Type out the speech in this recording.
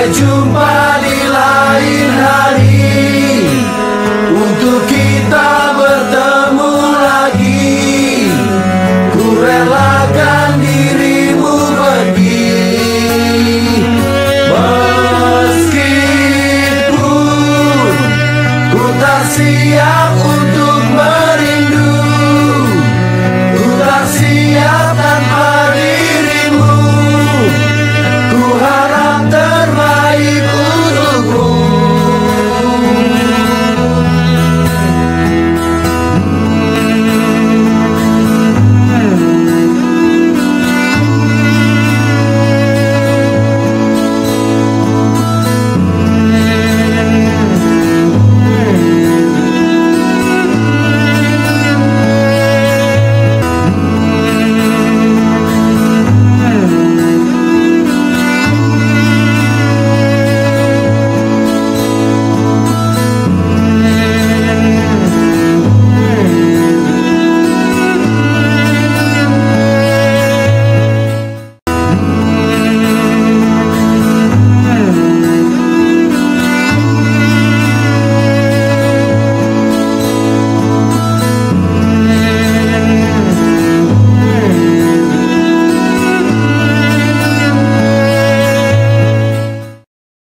Jumpa di lain hari. Untuk kita bertemu lagi. Ku relakan dirimu pergi. Meskipun ku tak siap